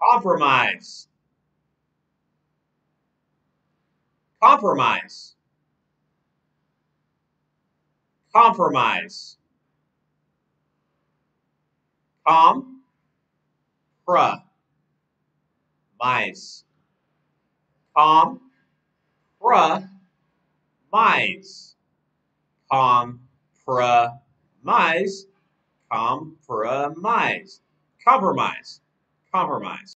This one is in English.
Compromise. Compromise. Compromise. Com. Pra. Mice. Com. Pra. Mice. Com. Pra. Mice. Compromise. Compromise. Compromise.